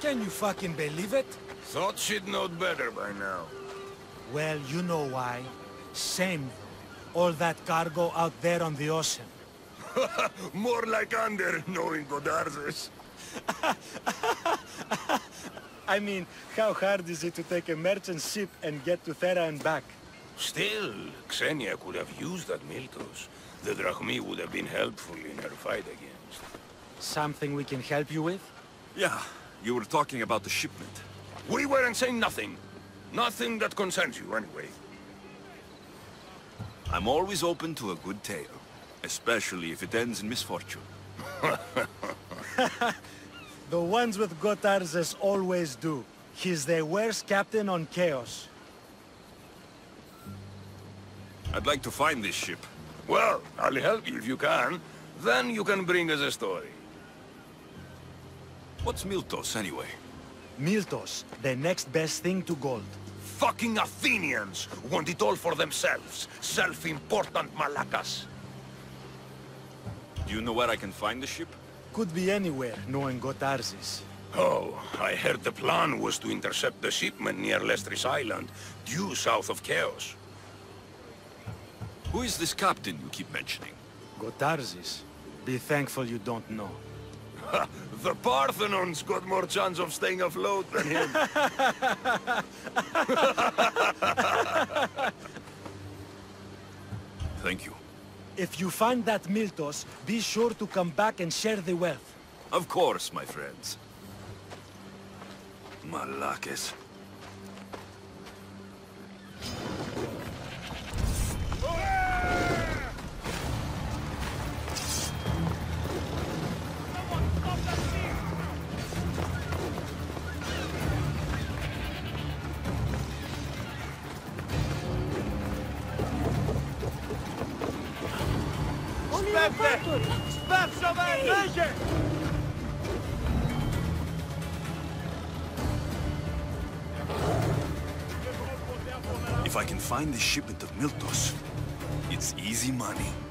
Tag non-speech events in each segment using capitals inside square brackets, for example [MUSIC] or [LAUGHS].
Can you fucking believe it? Thought she'd know better by now. Well, you know why. Same. All that cargo out there on the ocean. [LAUGHS] More like under, knowing Gotarzes. [LAUGHS] I mean, how hard is it to take a merchant ship and get to Thera and back? Still, Xenia could have used that Miltos. The Drachmi would have been helpful in her fight against. Something we can help you with? Yeah, you were talking about the shipment. We weren't saying nothing. Nothing that concerns you, anyway. I'm always open to a good tale. Especially if it ends in misfortune. [LAUGHS] The ones with Gotarzes always do. He's the worst captain on Chios. I'd like to find this ship. Well, I'll help you if you can. Then you can bring us a story. What's Miltos, anyway? Miltos, the next best thing to gold. Fucking Athenians want it all for themselves. Self-important malakas. Do you know where I can find the ship? Could be anywhere, knowing Gotarzes. Oh, I heard the plan was to intercept the shipment near Lestris Island, due south of Chios. Who is this captain you keep mentioning? Gotarzes. Be thankful you don't know. [LAUGHS] the Parthenon's got more chance of staying afloat than him. [LAUGHS] Thank you. If you find that Miltos, be sure to come back and share the wealth. Of course, my friends. Malakes. Find the shipment of Miltos, it's easy money.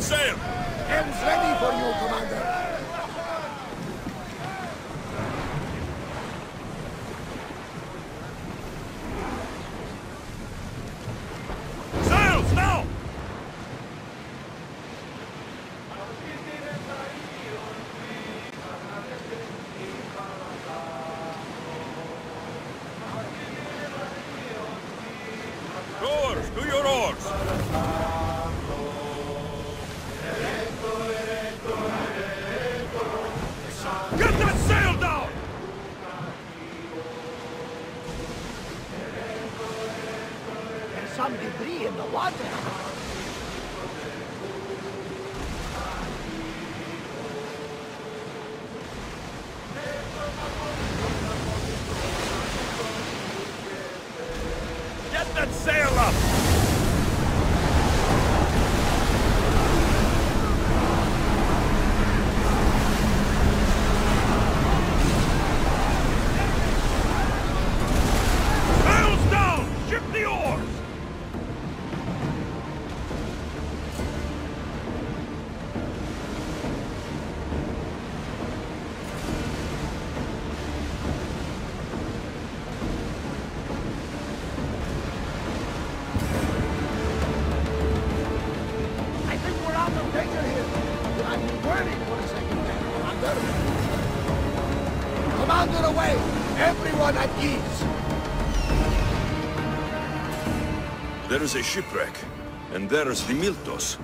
Set sail! There is a shipwreck, and there's the Miltos.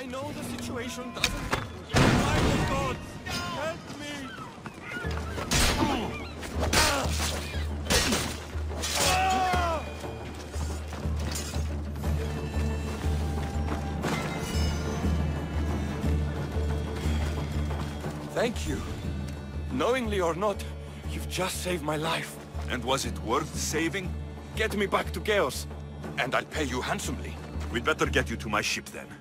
I know the situation doesn't. My God! Help me! Thank you. Knowingly or not, you've just saved my life. And was it worth saving? Get me back to Chios, and I'll pay you handsomely. We'd better get you to my ship then.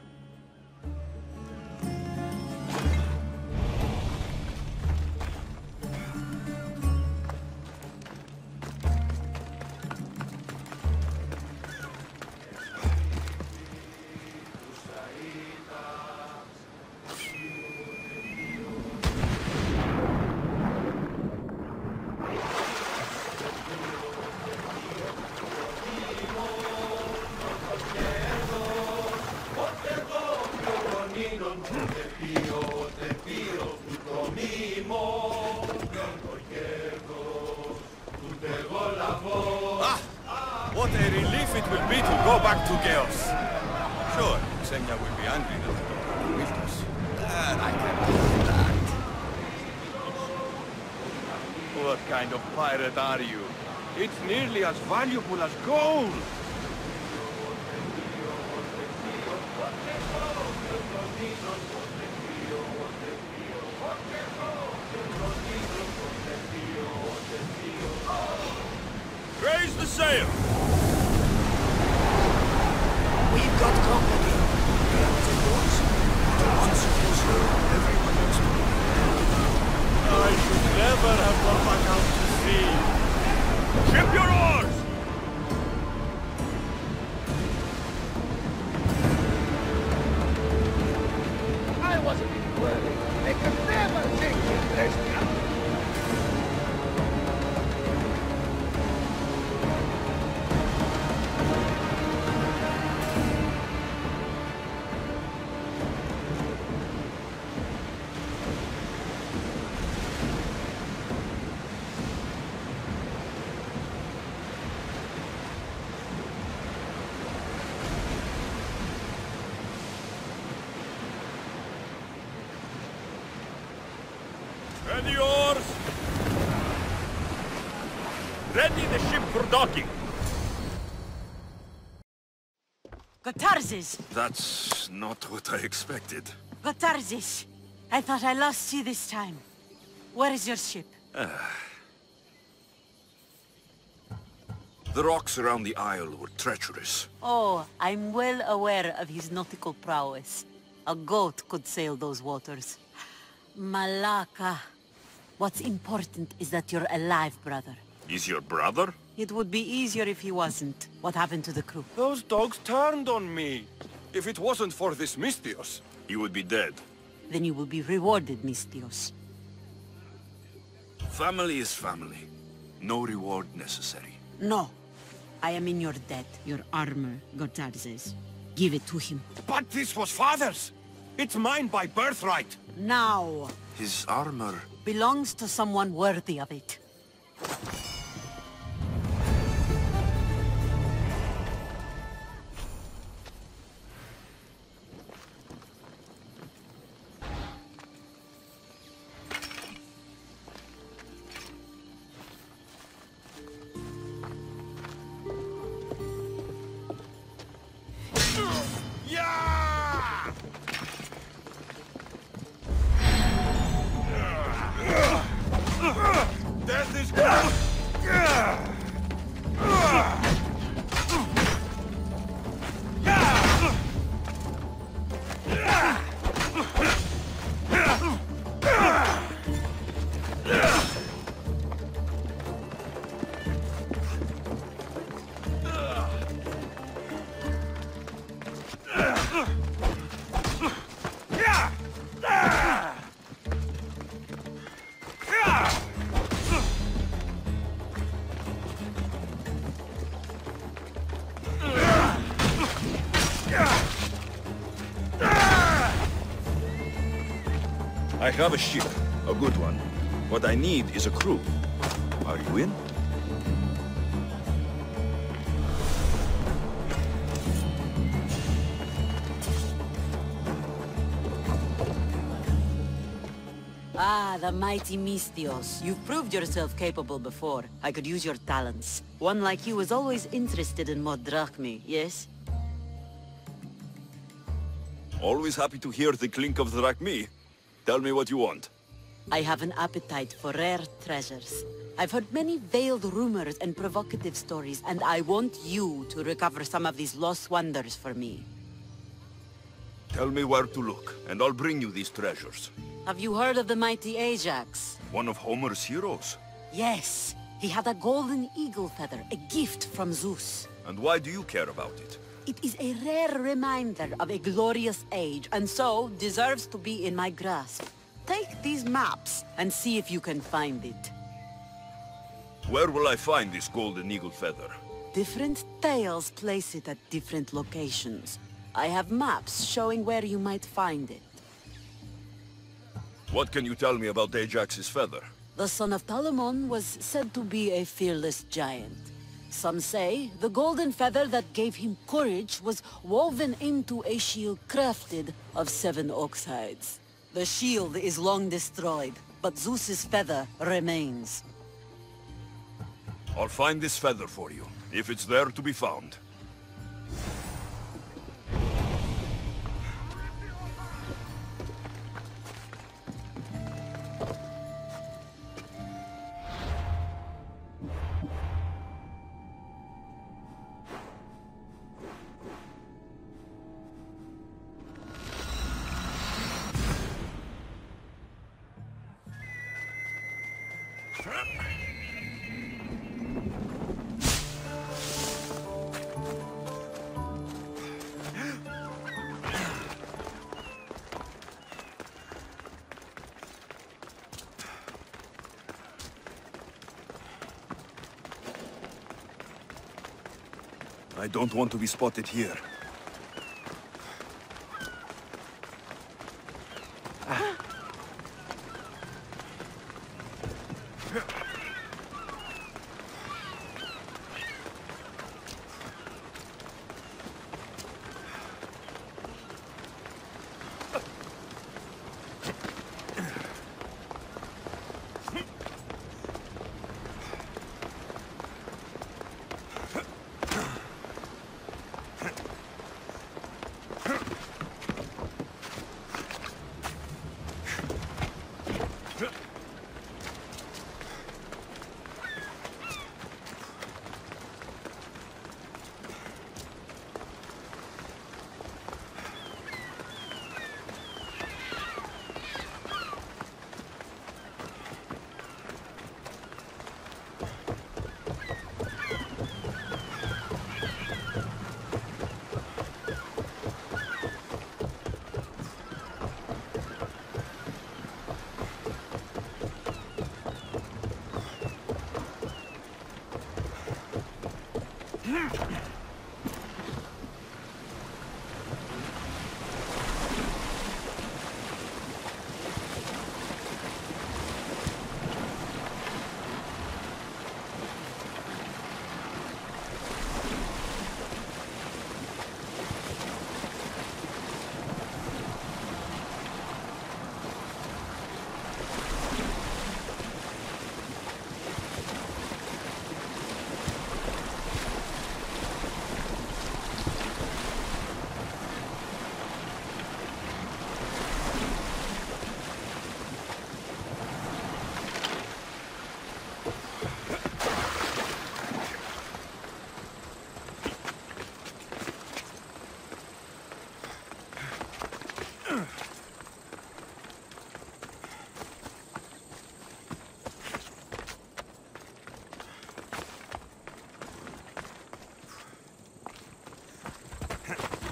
Ready the ship for docking! Gotarzes! That's not what I expected. Gotarzes! I thought I lost you this time. Where is your ship? [SIGHS] The rocks around the isle were treacherous. Oh, I'm well aware of his nautical prowess. A goat could sail those waters. Malaka. What's important is that you're alive, brother. Is your brother? It would be easier if he wasn't. What happened to the crew? Those dogs turned on me. If it wasn't for this misthios, He would be dead. Then you will be rewarded, misthios. Family is family. No reward necessary. No. I am in your debt. Your armor, Gotarzes. Give it to him. But this was father's! It's mine by birthright! Now! His armor... Belongs to someone worthy of it. Have a ship, a good one. What I need is a crew. Are you in? Ah, the mighty misthios. You've proved yourself capable before. I could use your talents. One like you is always interested in more drachmi, yes? Always happy to hear the clink of the Rakmi. Tell me what you want. I have an appetite for rare treasures. I've heard many veiled rumors and provocative stories, and I want you to recover some of these lost wonders for me. Tell me where to look, and I'll bring you these treasures. Have you heard of the mighty Ajax? One of Homer's heroes. Yes. He had a golden eagle feather, a gift from Zeus. And why do you care about it? It is a rare reminder of a glorious age, and so deserves to be in my grasp. Take these maps and see if you can find it. Where will I find this golden eagle feather? Different tales place it at different locations. I have maps showing where you might find it. What can you tell me about Ajax's feather? The son of Telamon was said to be a fearless giant. Some say the golden feather that gave him courage was woven into a shield crafted of seven ox hides. The shield is long destroyed, but Zeus's feather remains. I'll find this feather for you, if it's there to be found. Don't want to be spotted here.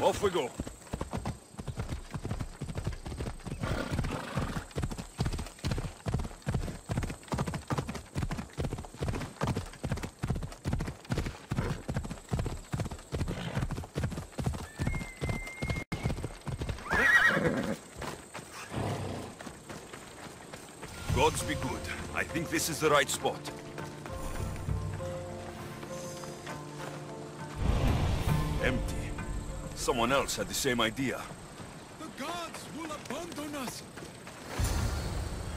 Off we go. Gods be good. I think this is the right spot. Empty. Someone else had the same idea. The gods will abandon us!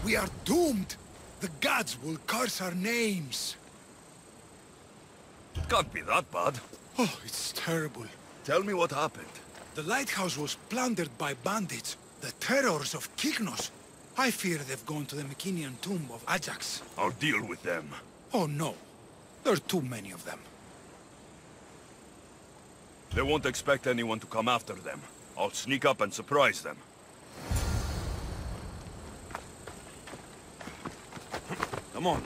We are doomed! The gods will curse our names! Can't be that bad. Oh, it's terrible. Tell me what happened. The lighthouse was plundered by bandits, the terrors of Kyknos. I fear they've gone to the Mycenian tomb of Ajax. I'll deal with them. Oh no, there are too many of them. They won't expect anyone to come after them. I'll sneak up and surprise them. Come on.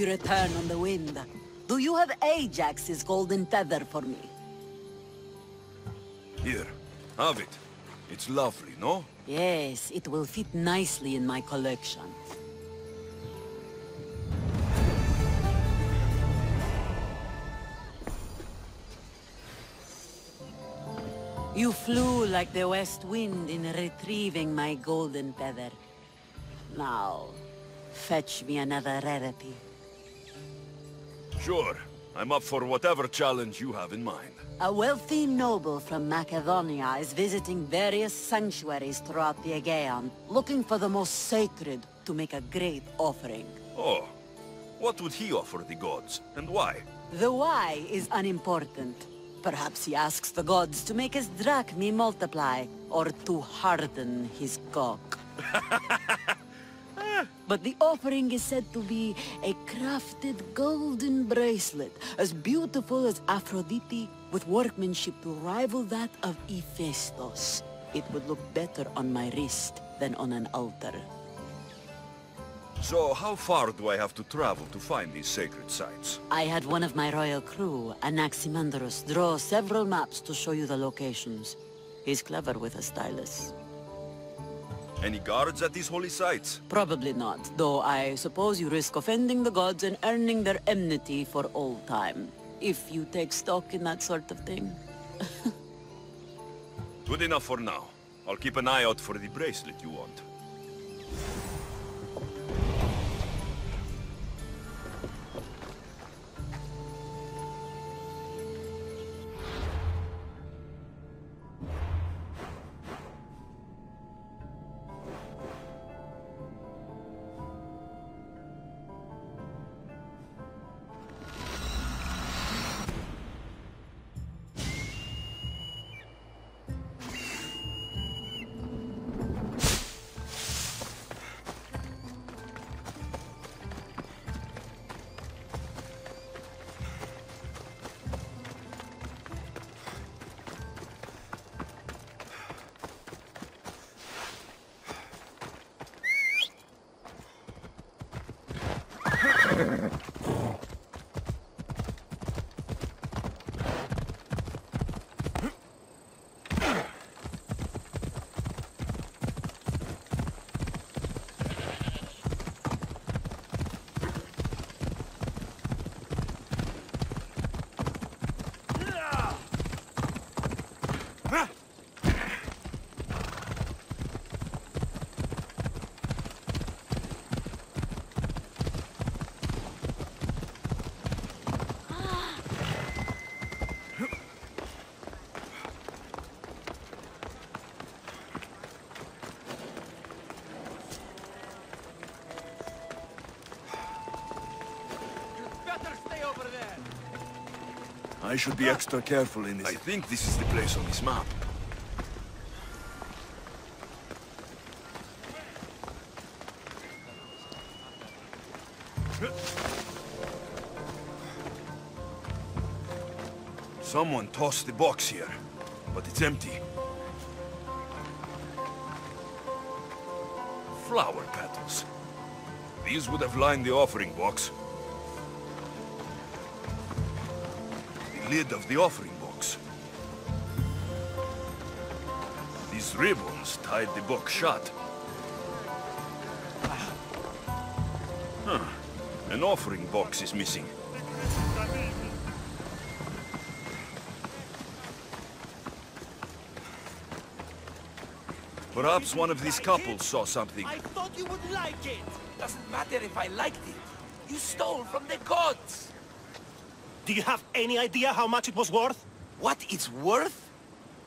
You return on the wind. Do you have Ajax's golden feather for me? Here, have it. It's lovely, no? Yes, it will fit nicely in my collection. You flew like the west wind in retrieving my golden feather. Now, fetch me another rarity. Sure. I'm up for whatever challenge you have in mind. A wealthy noble from Macedonia is visiting various sanctuaries throughout the Aegean, looking for the most sacred to make a great offering. Oh. What would he offer the gods, and why? The why is unimportant. Perhaps he asks the gods to make his drachmi multiply, or to harden his cock. [LAUGHS] but the offering is said to be a crafted golden bracelet, as beautiful as Aphrodite, with workmanship to rival that of Hephaestus. It would look better on my wrist than on an altar. So how far do I have to travel to find these sacred sites? I had one of my royal crew, Anaximandros, draw several maps to show you the locations. He's clever with a stylus. Any guards at these holy sites? Probably not, though I suppose you risk offending the gods and earning their enmity for all time. If you take stock in that sort of thing. [LAUGHS] Good enough for now. I'll keep an eye out for the bracelet you want. I should be extra careful in this. I think this is the place on this map. Someone tossed the box here, but it's empty. Flower petals. These would have lined the offering box. Lid of the offering box. These ribbons tied the box shut. Huh. An offering box is missing. Perhaps one of these couples saw something. I thought you would like it. Doesn't matter if I liked it. You stole from the gods. Do you have any idea how much it was worth? What it's worth?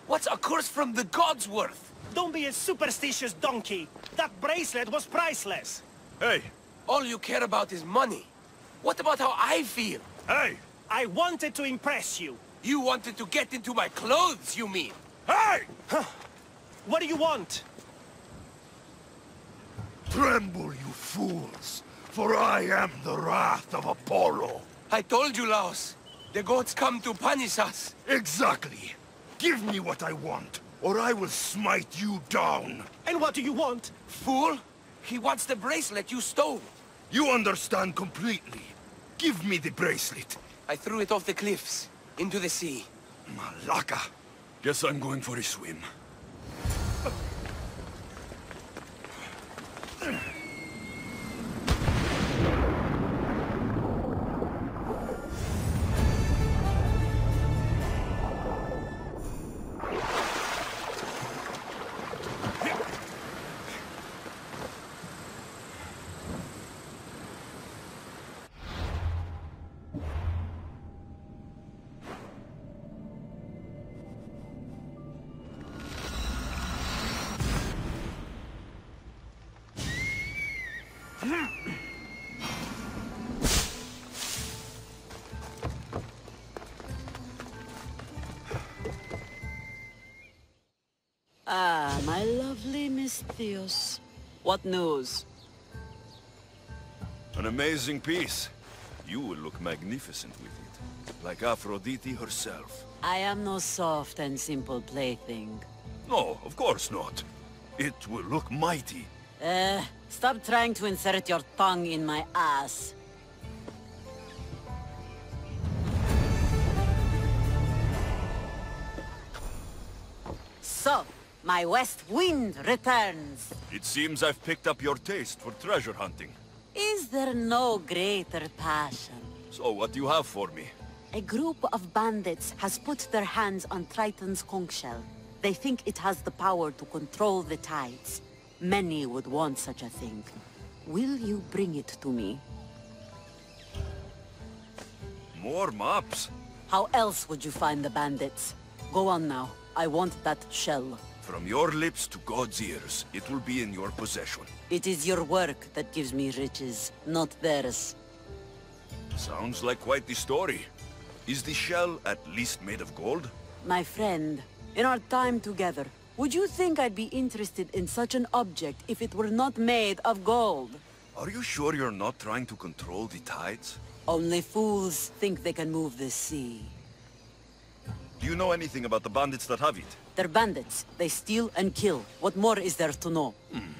What's a curse from the gods worth? Don't be a superstitious donkey. That bracelet was priceless. Hey! All you care about is money. What about how I feel? Hey! I wanted to impress you. You wanted to get into my clothes, you mean? Hey! What do you want? Tremble, you fools, for I am the wrath of Apollo. I told you, Laos. The gods come to punish us. Exactly. Give me what I want, or I will smite you down. And what do you want? Fool! He wants the bracelet you stole. You understand completely. Give me the bracelet. I threw it off the cliffs, into the sea. Malaka. Guess I'm going for a swim. Lovely misthios. What news? An amazing piece. You will look magnificent with it. Like Aphrodite herself. I am no soft and simple plaything. No, of course not. It will look mighty. Eh, stop trying to insert your tongue in my ass. My west wind returns. It seems I've picked up your taste for treasure hunting. Is there no greater passion? So what do you have for me? A group of bandits has put their hands on Triton's conch shell. They think it has the power to control the tides. Many would want such a thing. Will you bring it to me? More maps? How else would you find the bandits? Go on now. I want that shell. From your lips to God's ears, it will be in your possession. It is your work that gives me riches, not theirs. Sounds like quite the story. Is the shell at least made of gold? My friend, in our time together, would you think I'd be interested in such an object if it were not made of gold? Are you sure you're not trying to control the tides? Only fools think they can move the sea. Do you know anything about the bandits that have it? They're bandits. They steal and kill. What more is there to know? Hmm.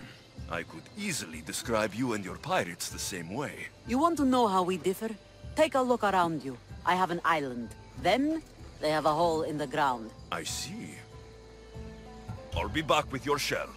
I could easily describe you and your pirates the same way. You want to know how we differ? Take a look around you. I have an island. Them, they have a hole in the ground. I see. I'll be back with your shell.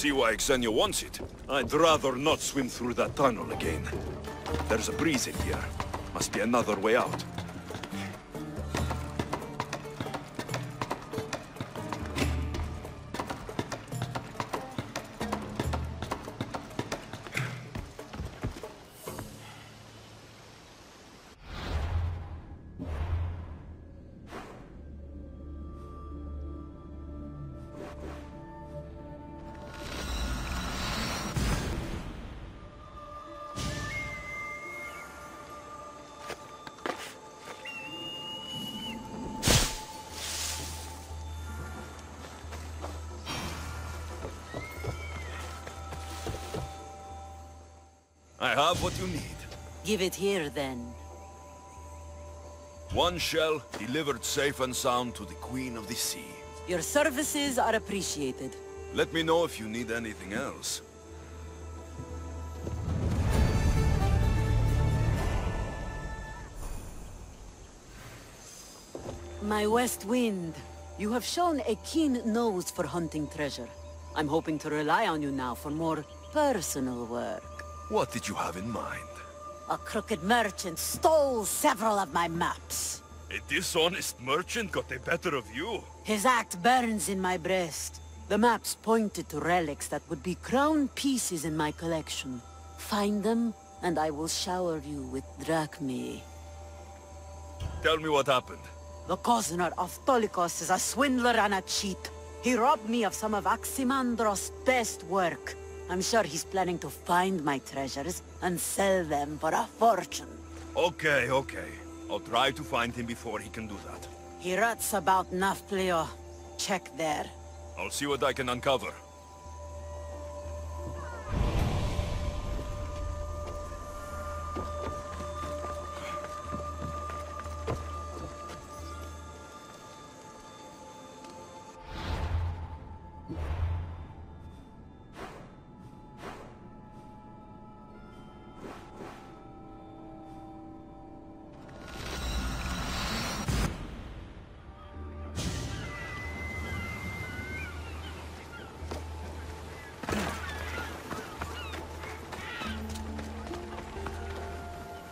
See why Xenia wants it. I'd rather not swim through that tunnel again. There's a breeze in here. Must be another way out. I have what you need. give it here then. One shell delivered safe and sound to the Queen of the Sea. Your services are appreciated. Let me know if you need anything else. My West Wind, you have shown a keen nose for hunting treasure. I'm hoping to rely on you now for more personal work. What did you have in mind? A crooked merchant stole several of my maps. A dishonest merchant got the better of you? His act burns in my breast. The maps pointed to relics that would be crown pieces in my collection. Find them, and I will shower you with drachmae. Tell me what happened. The Coznor of Tolikos is a swindler and a cheat. He robbed me of some of Anaximandros' best work. I'm sure he's planning to find my treasures and sell them for a fortune. Okay, okay. I'll try to find him before he can do that. He rots about Nafplio. Oh. Check there. I'll see what I can uncover.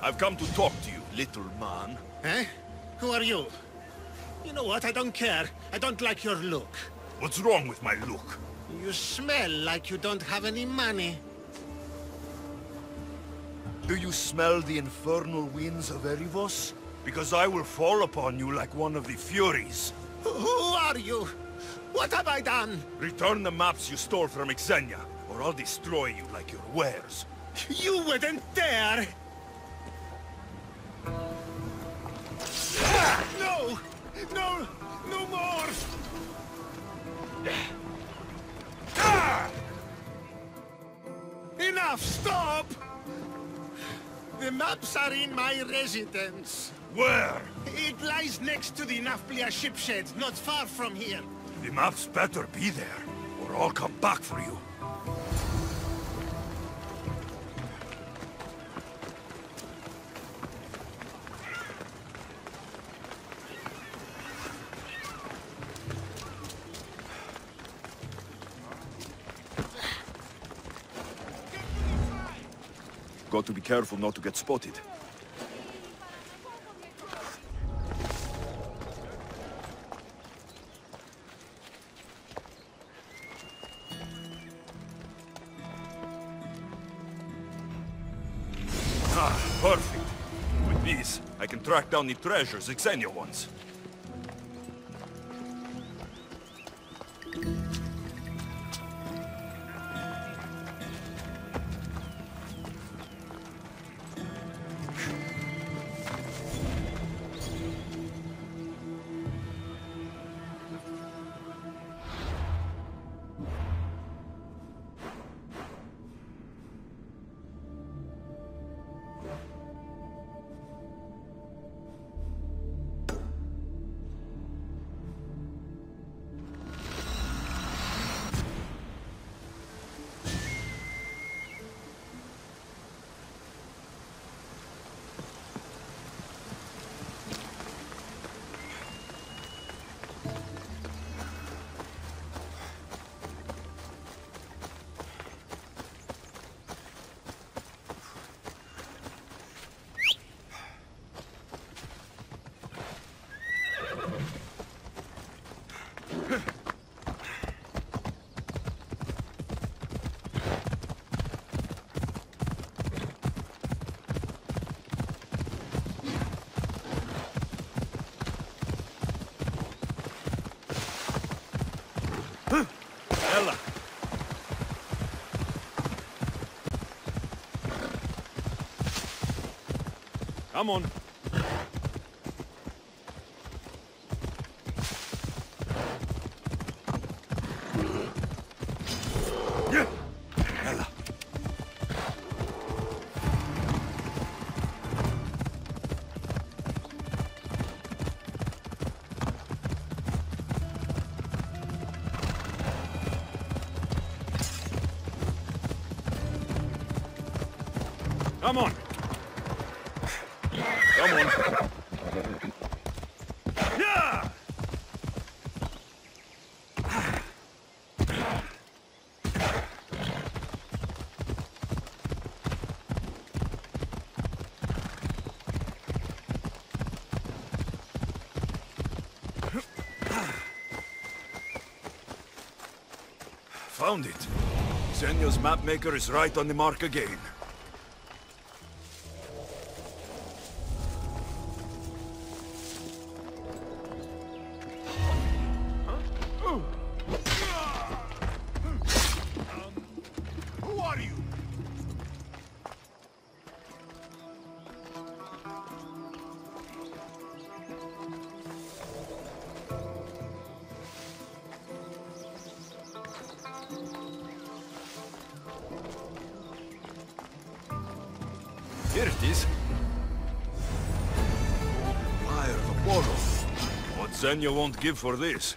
I've come to talk to you, little man. Eh? Who are you? You know what? I don't care. I don't like your look. What's wrong with my look? You smell like you don't have any money. Do you smell the infernal winds of Erebos? Because I will fall upon you like one of the Furies. Who are you? What have I done? Return the maps you stole from Xenia, or I'll destroy you like your wares. You wouldn't dare! No! No! More! Ah! Enough! Stop! The maps are in my residence. Where? It lies next to the Nafplia shipshed, not far from here. The maps better be there, or I'll come back for you. Got to be careful not to get spotted. Ah, perfect. With these, I can track down the treasures Xenia wants. Come on. Come on. Yeah! Found it. Xenia's mapmaker is right on the mark again. What you won't give for this.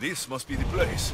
This must be the place.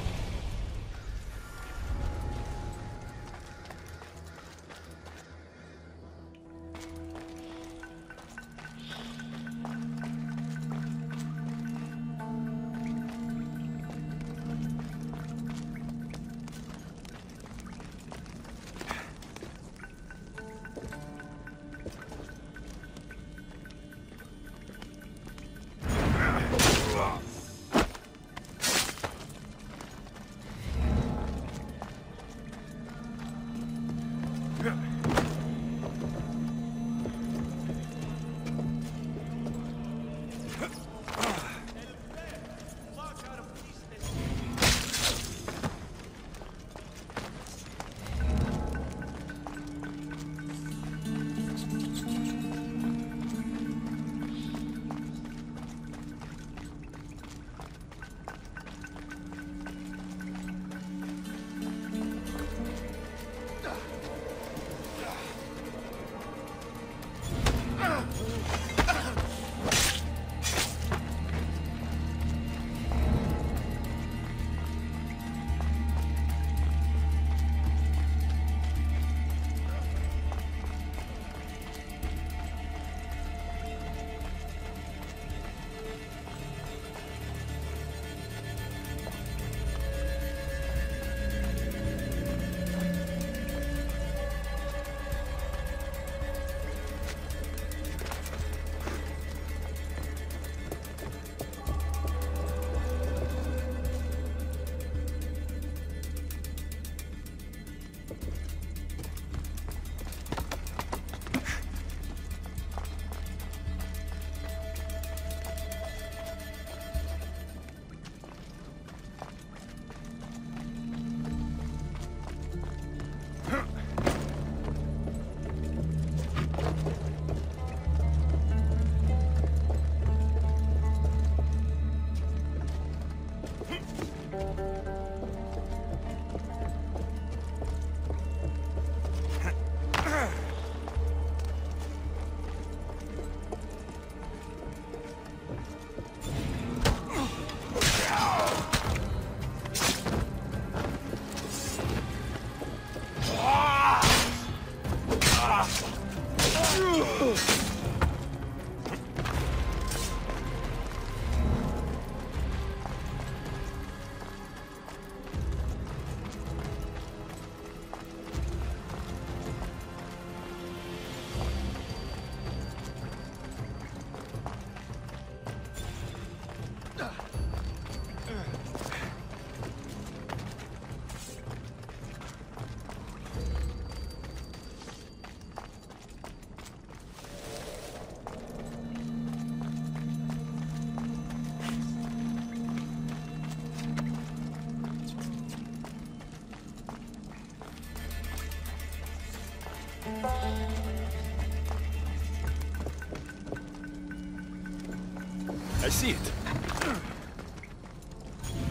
See it.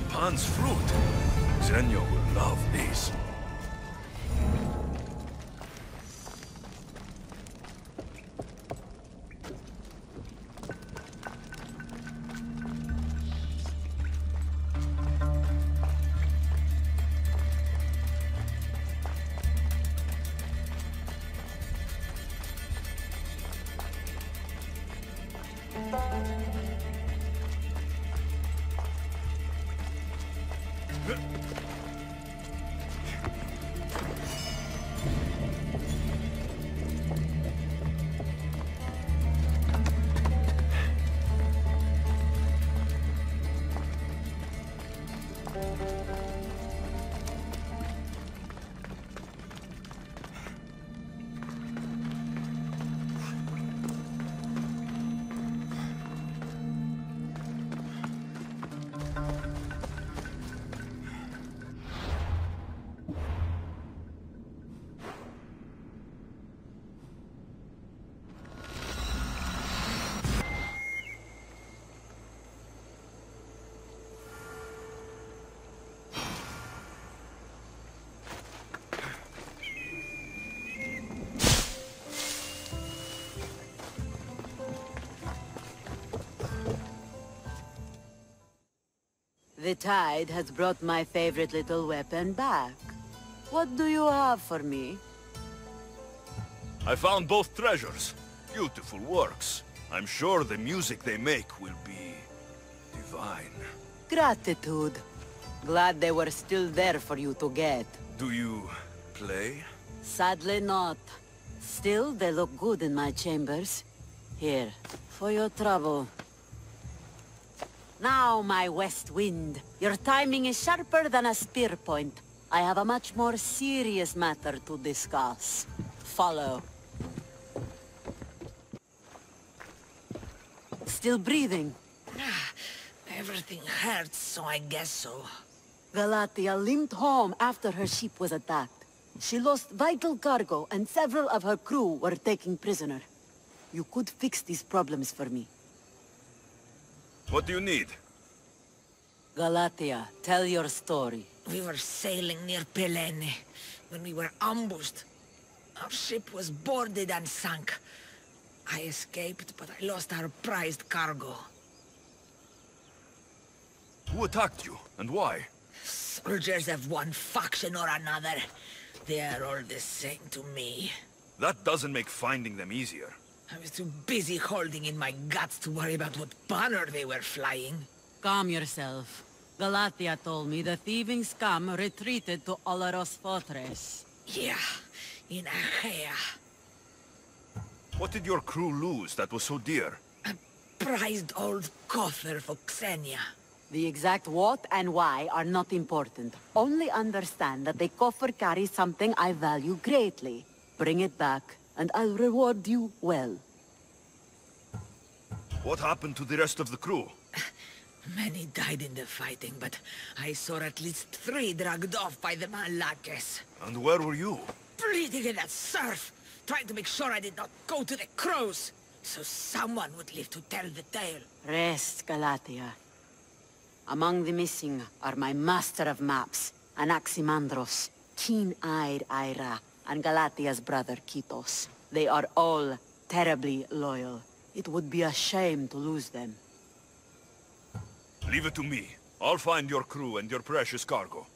Pan's flute. Xenia The tide has brought my favorite little weapon back. What do you have for me? I found both treasures. Beautiful works. I'm sure the music they make will be... divine. Gratitude. Glad they were still there for you to get. Do you... play? Sadly not. Still, they look good in my chambers. Here, for your trouble. Now, my west wind. Your timing is sharper than a spear point. I have a much more serious matter to discuss. Follow. Still breathing? Ah, everything hurts, so I guess so. Galatia limped home after her ship was attacked. She lost vital cargo, and several of her crew were taken prisoner. You could fix these problems for me. What do you need? Galatia, tell your story. We were sailing near Pellene when we were ambushed. Our ship was boarded and sunk. I escaped, but I lost our prized cargo. Who attacked you, and why? Soldiers of one faction or another. They are all the same to me. That doesn't make finding them easier. I was too busy holding in my guts to worry about what banner they were flying. Calm yourself. Galatia told me the thieving scum retreated to Olaros Fortress. Yeah, in Achaea. What did your crew lose that was so dear? A prized old coffer for Xenia. The exact what and why are not important. Only understand that the coffer carries something I value greatly. Bring it back, and I'll reward you well. What happened to the rest of the crew? [LAUGHS] Many died in the fighting, but I saw at least three dragged off by the malakas. And where were you? Bleeding in that surf, trying to make sure I did not go to the crows, so someone would live to tell the tale. Rest, Galatia. Among the missing are my master of maps, Anaximandros, keen-eyed Ira, and Galatia's brother Kitos. They are all terribly loyal. It would be a shame to lose them. Leave it to me. I'll find your crew and your precious cargo.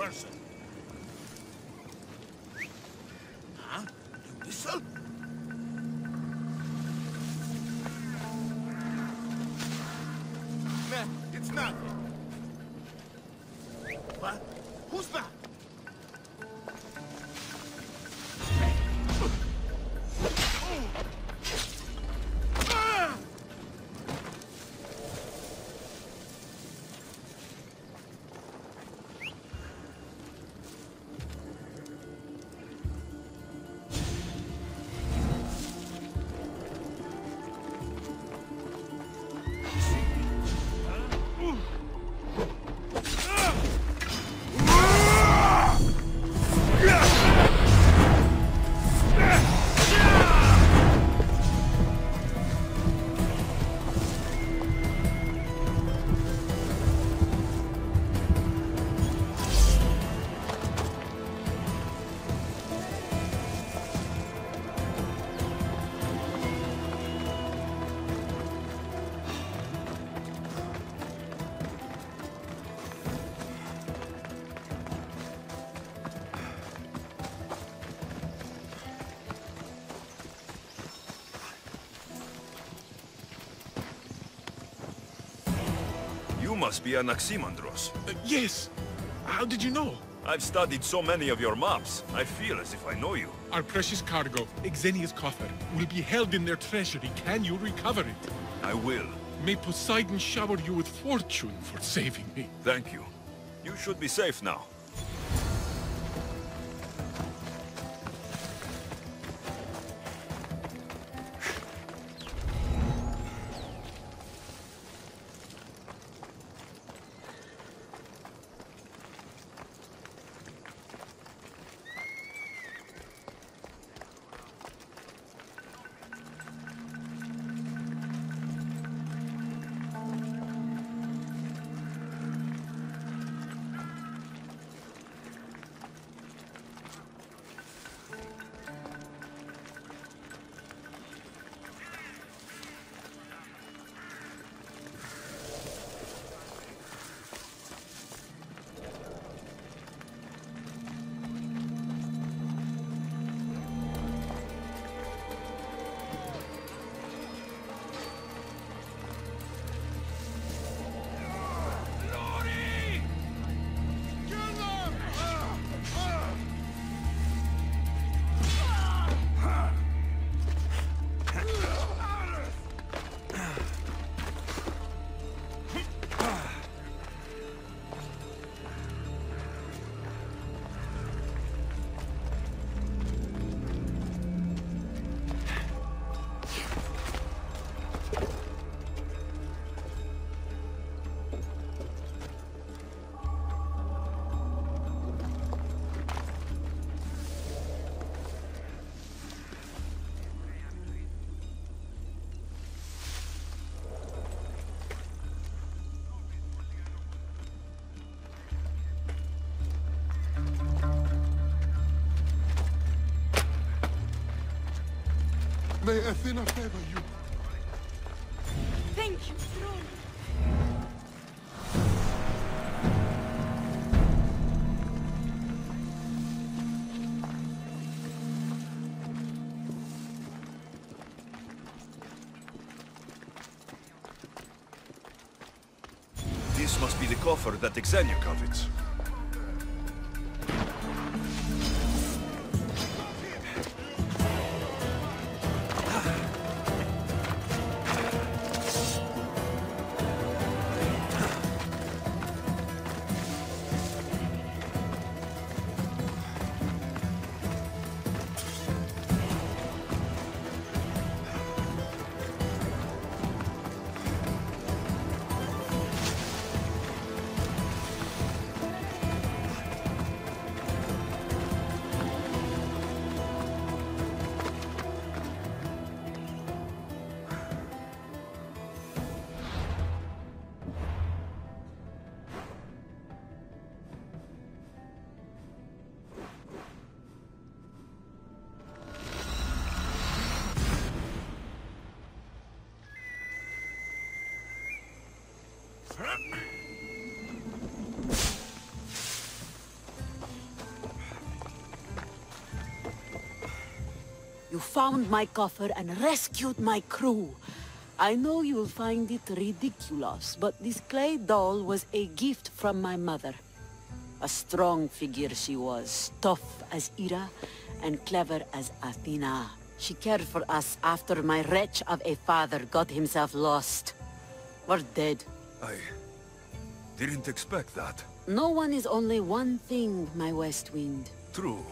Person. Huh? You whistle? Nah, it's nothing. What? Who's that? Must be Anaximandros. Uh, yes. How did you know? I've studied so many of your maps. I feel as if I know you. Our precious cargo, Xenia's coffer, will be held in their treasury. Can you recover it? I will. May Poseidon shower you with fortune for saving me. Thank you. You should be safe now. May Athena favor you. Thank you, throne. This must be the coffer that Xenia covets. Found my coffer and rescued my crew. I know you'll find it ridiculous, but this clay doll was a gift from my mother. A strong figure she was, tough as Hera and clever as Athena. She cared for us after my wretch of a father got himself lost. Or dead. I didn't expect that. No one is only one thing, my West Wind. True.